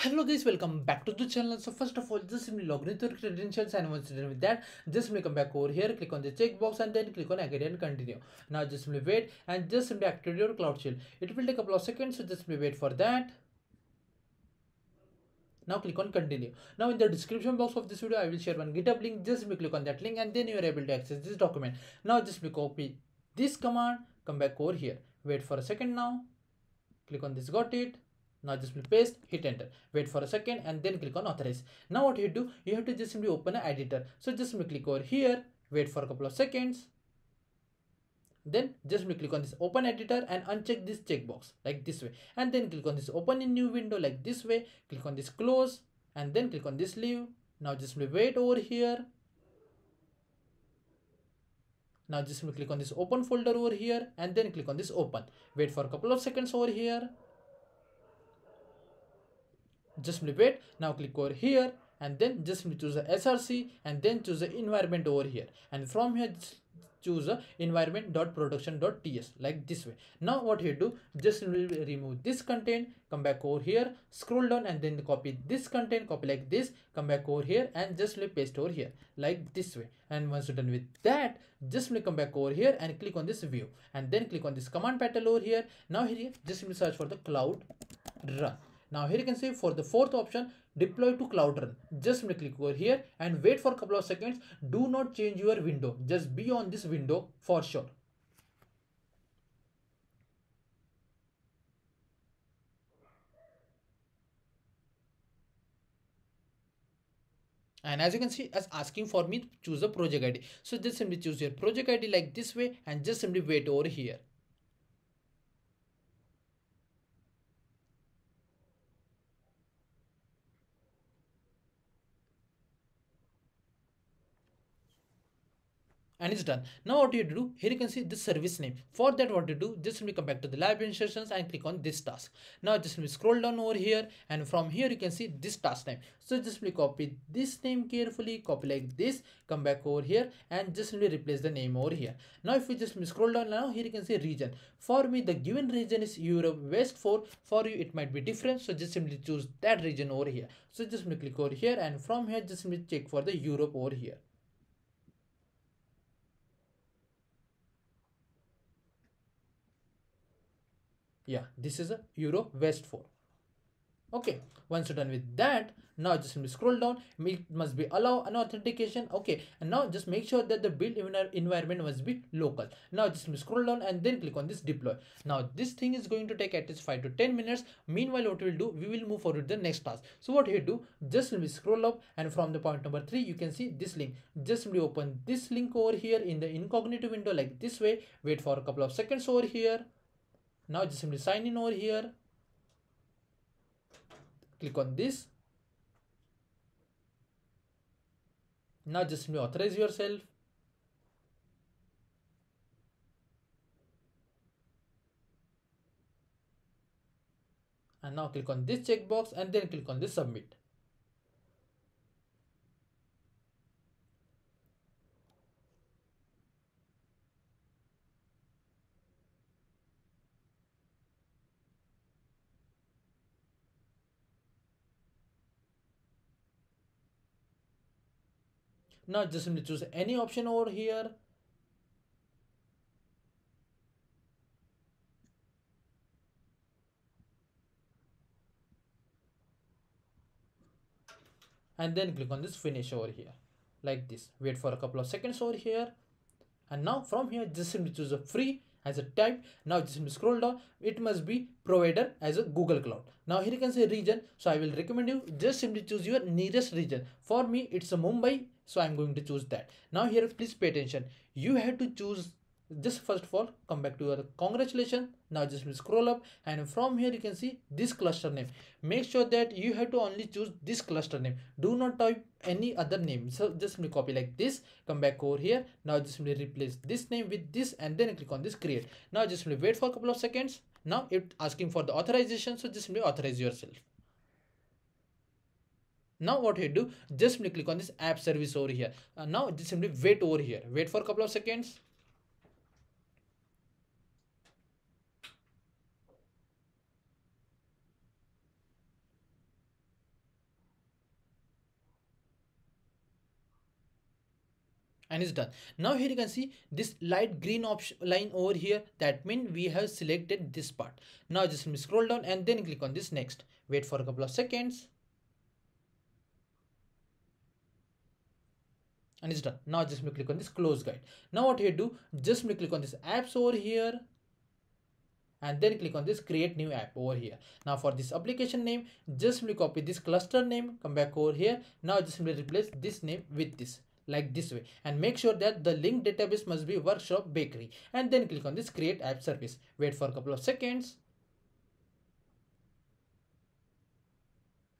Hello guys, welcome back to the channel. So first of all, just simply log into your credentials and once you're done with that, just simply come back over here, click on the checkbox and then click on agree and continue. Now just simply wait and just simply activate your Cloud Shell. It will take a couple of seconds, so just simply wait for that. Now click on continue. Now in the description box of this video, I will share one GitHub link. Just simply click on that link and then you are able to access this document. Now just simply copy this command, come back over here. Wait for a second now. Click on this, got it now just paste hit enter. Wait for a second and then click on authorize. Now what you do you have to just simply open an editor. So just simply click over here wait for a couple of seconds. Then just click on this open editor and uncheck this checkbox like this way. And then click on this open in new window like this way. Click on this close and then click on this leave. Now just wait over here. Now just click on this open folder over here and then click on this open. Wait for a couple of seconds over here just flip it. Now click over here and then just choose the src and then choose the environment over here. And from here choose the environment.production.ts like this way. Now what you do just remove this content come back over here scroll down and then copy this content copy like this come back over here and just paste over here like this way. And once you're done with that just come back over here and click on this view. And then click on this command palette over here. Now here just search for the cloud run now here you can see for the fourth option, deploy to Cloud Run. Just click over here and wait for a couple of seconds. Do not change your window. Just be on this window for sure. and as you can see as asking for me to choose a project id so just simply choose your project id like this way and just simply wait over here and it's done. Now what you do here you can see the service name. For that what you do just simply come back to the lab instructions and click on this task. Now just simply scroll down over here and from here you can see this task name. So just simply copy this name carefully copy like this come back over here and just simply replace the name over here. Now if we just scroll down now here you can see region. For me the given region is europe west 4 for you it might be different. So just simply choose that region over here. So just simply click over here and from here just simply check for the europe over here yeah this is a euro west 4 okay once you're done with that now just simply scroll down. It must be allow an authentication. Okay and now just make sure that the build environment must be local. Now just scroll down and then click on this deploy. Now this thing is going to take at least 5 to 10 minutes. Meanwhile what we'll do we will move forward to the next task. So what you do just simply scroll up and from the point number three you can see this link. Just simply open this link over here in the incognito window like this way. Wait for a couple of seconds over here now just simply sign in over here. Click on this. Now just simply authorize yourself. And now click on this checkbox and then click on this submit now just simply choose any option over here? And then click on this finish over here like this. Wait for a couple of seconds over here. And now from here just simply choose a free as a type. Now just simply scroll down. It must be provider as a google cloud. Now here you can say region. So i will recommend you just simply choose your nearest region. For me it's a mumbai so i'm going to choose that. Now here please pay attention. You have to choose just first of all come back to your congratulations now just scroll up and from here you can see this cluster name. Make sure that you have to only choose this cluster name. Do not type any other name. So just simply copy like this. Come back over here. Now just simply replace this name with this and then click on this create. Now just simply wait for a couple of seconds. Now it asking for the authorization. So just simply authorize yourself now what you do just click on this app service over here. Uh, now just simply wait over here. Wait for a couple of seconds. And it's done. Now here you can see this light green option line over here. That means we have selected this part. Now just scroll down and then click on this next. Wait for a couple of seconds. And it's done. Now just me click on this close guide. Now what you do just me click on this apps over here. And then click on this create new app over here. Now for this application name just simply copy this cluster name come back over here. Now just simply replace this name with this like this way. And make sure that the link database must be workshop bakery. And then click on this create app service. Wait for a couple of seconds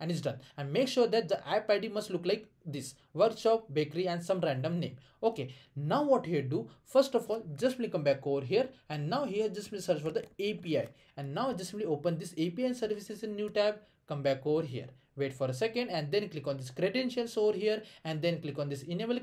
and it's done. And make sure that the app id must look like this. Workshop bakery and some random name. Okay now what here do? First of all just simply come back over here. And now here just simply search for the api and now just simply open this api and services in new tab. Come back over here wait for a second and then click on this credentials over here and then click on this enable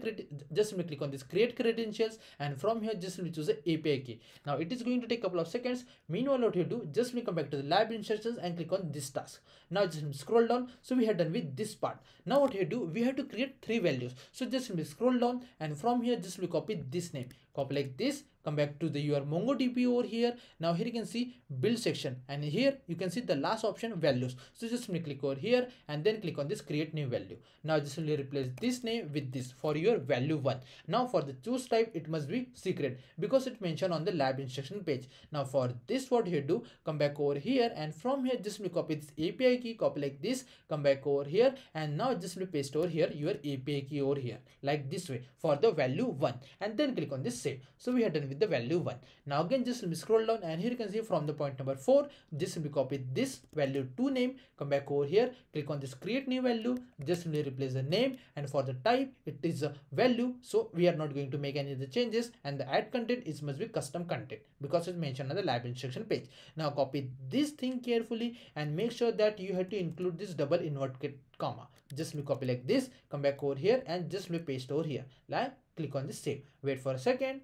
just click on this create credentials and from here just simply choose the API key. Now it is going to take a couple of seconds. Meanwhile what you do just come back to the lab instructions and click on this task. Now just scroll down. So we have done with this part. Now what you do we have to create three values. So just simply scroll down and from here just simply copy this name copy like this come back to the your mongodb over here. Now here you can see build section. And here you can see the last option values. So just click over here and then click on this create new value. Now just simply replace this name with this for your value one. Now for the choose type it must be secret because it mentioned on the lab instruction page. Now for this what you do come back over here and from here just copy this api key copy like this come back over here and now just paste over here your api key over here. Like this way for the value one. And then click on this save. So we are done with the value 1 now again just scroll down and here you can see from the point number 4 just simply copy this value 2 name come back over here click on this create new value just simply replace the name and for the type it is a value. So we are not going to make any of the changes and the add content is must be custom content because it's mentioned on the lab instruction page. Now copy this thing carefully and make sure that you have to include this double inverted comma. Just me copy like this come back over here and just me paste over here. Like click on this save. Wait for a second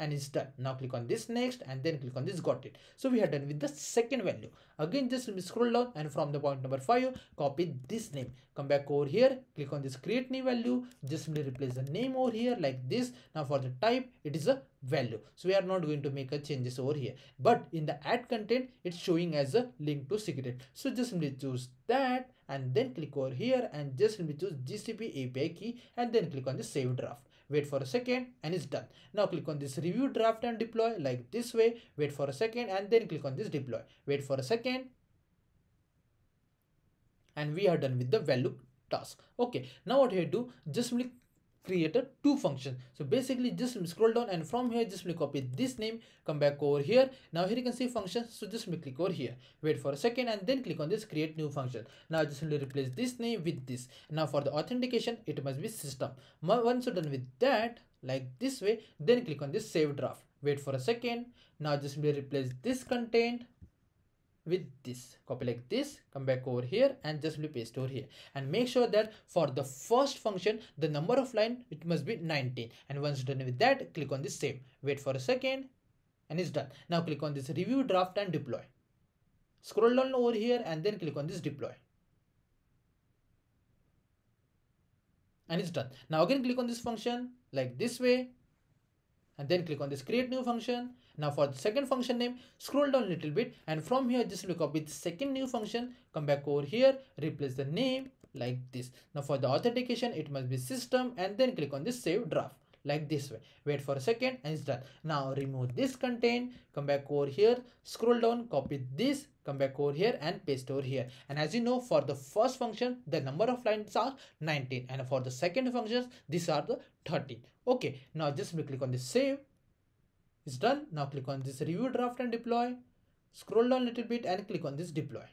and it's done. Now click on this next and then click on this. Got it. So we are done with the second value. Again just scroll down and from the point number five copy this name. Come back over here. Click on this create new value. Just simply replace the name over here like this. Now for the type it is a value. So we are not going to make a changes over here. But in the add content it's showing as a link to secret. So just simply choose that and then click over here and just simply choose gcp api key and then click on the save draft wait for a second and it's done. Now click on this review draft and deploy like this way. Wait for a second and then click on this deploy. Wait for a second. And we are done with the value task. Okay now what you do? Just simply created two functions. So basically just scroll down and from here just copy this name come back over here. Now here you can see functions. So just me click over here. Wait for a second and then click on this create new function. Now just replace this name with this. Now for the authentication it must be system. Once you're done with that like this way then click on this save draft. Wait for a second. Now just replace this content with this. Copy like this come back over here and just be paste over here. And make sure that for the first function the number of line it must be 19 and once done with that click on this save. Wait for a second and it's done. Now click on this review draft and deploy. Scroll down over here and then click on this deploy. And it's done. Now again click on this function like this way and then click on this create new function. Now for the second function name, scroll down a little bit and from here just look up with the second new function, come back over here, replace the name like this. Now for the authentication, it must be system and then click on this save draft like this way wait for a second and it's done now remove this content come back over here scroll down copy this come back over here and paste over here and as you know for the first function the number of lines are 19 and for the second functions these are the 13 okay now just click on this save it's done. Now click on this review draft and deploy. Scroll down a little bit and click on this deploy.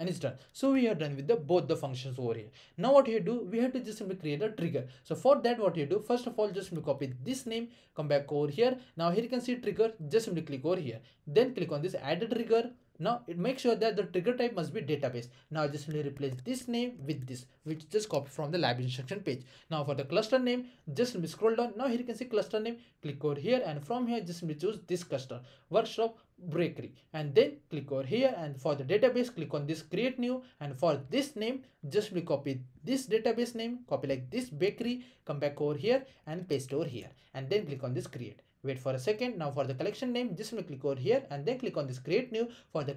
And it's done. So we are done with the both the functions over here. Now what you do we have to just simply create a trigger. So for that what you do first of all just simply copy this name come back over here. Now here you can see trigger just simply click over here. Then click on this add trigger now it makes sure that the trigger type must be database. Now just simply replace this name with this which just copy from the lab instruction page. Now for the cluster name just scroll down. Now here you can see cluster name. Click over here and from here just choose this cluster workshop bakery and then click over here and for the database click on this create new. And for this name just copy this database name copy like this bakery come back over here and paste over here. And then click on this create wait for a second. Now for the collection name just simply click over here and then click on this create new. For the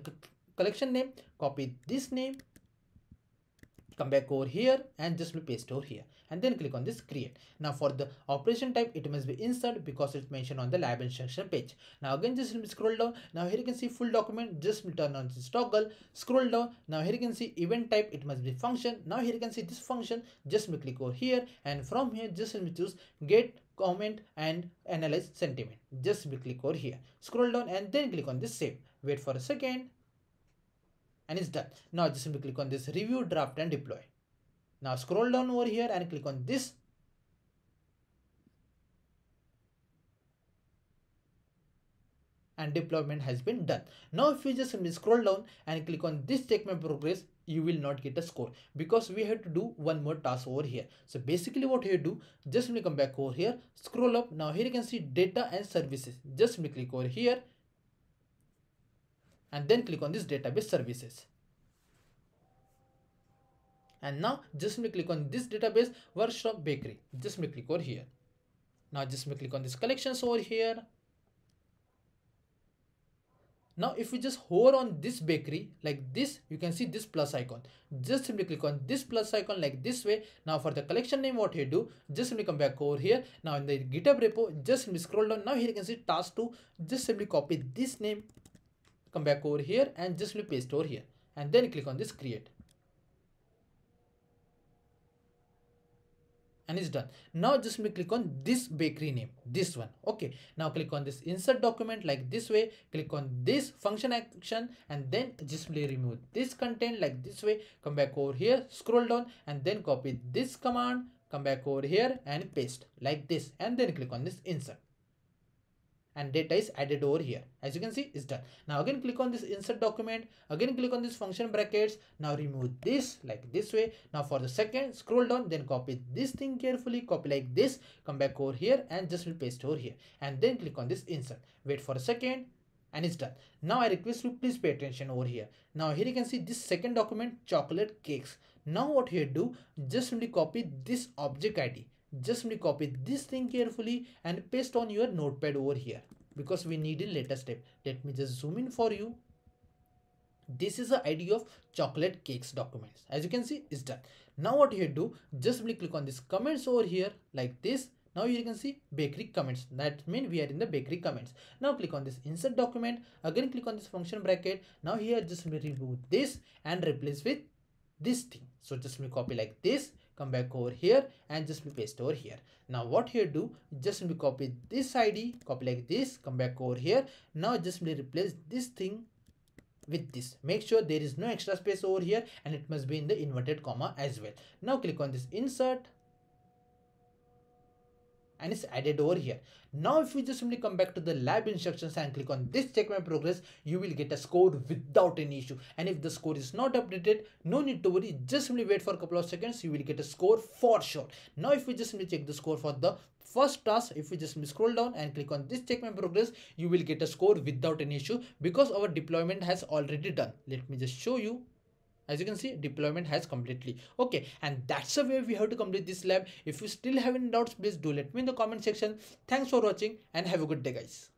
collection name copy this name. Come back over here and just paste over here and then click on this create. Now for the operation type it must be insert because it's mentioned on the lab instruction page. Now again just scroll down. Now here you can see full document. Just turn on this toggle. Scroll down. Now here you can see event type. It must be function. Now here you can see this function. Just click over here and from here just choose get comment and analyze sentiment just click over here scroll down and then click on this save wait for a second and it's done. Now just simply click on this review, draft and deploy. Now scroll down over here and click on this. And deployment has been done. Now if you just scroll down and click on this check my progress, you will not get a score. Because we have to do one more task over here. So basically what you do, just simply come back over here, scroll up. Now here you can see data and services. Just simply click over here. And then click on this database services. And now just me click on this database workshop bakery. Just me click over here. Now just me click on this collections over here now if we just hover on this bakery like this you can see this plus icon. Just simply click on this plus icon like this way. Now for the collection name what you do just simply come back over here. Now in the github repo just simply scroll down. Now here you can see task 2 just simply copy this name come back over here and just simply paste over here. And then click on this create and it's done. Now just me click on this bakery name this one. Okay. Now click on this insert document like this way click on this function action and then just remove this content like this way. Come back over here scroll down and then copy this command come back over here and paste like this and then click on this insert and data is added over here. As you can see it's done. Now again click on this insert document. Again click on this function brackets. Now remove this like this way. Now for the second scroll down then copy this thing carefully. Copy like this. Come back over here and just will paste over here. And then click on this insert. Wait for a second and it's done. Now i request you please pay attention over here. Now here you can see this second document chocolate cakes. Now what you do just simply copy this object id just simply copy this thing carefully and paste on your notepad over here. Because we need a later step. Let me just zoom in for you. This is the idea of chocolate cakes documents. As you can see it's done. Now what you do just click on this comments over here like this. Now you can see bakery comments. That means we are in the bakery comments. Now click on this insert document. Again click on this function bracket. Now here just me remove this and replace with this thing. So just me copy like this come back over here and just paste over here. Now what here do? Just copy this id copy like this come back over here. Now just replace this thing with this. Make sure there is no extra space over here and it must be in the inverted comma as well. Now click on this insert and it's added over here. Now if we just simply come back to the lab instructions and click on this check my progress, you will get a score without any issue. And if the score is not updated, no need to worry, just simply wait for a couple of seconds, you will get a score for sure. Now if we just simply check the score for the first task, if we just scroll down and click on this check my progress, you will get a score without any issue because our deployment has already done. Let me just show you as you can see deployment has completely okay and that's the way we have to complete this lab. If you still have any doubts please do let me in the comment section. Thanks for watching and have a good day guys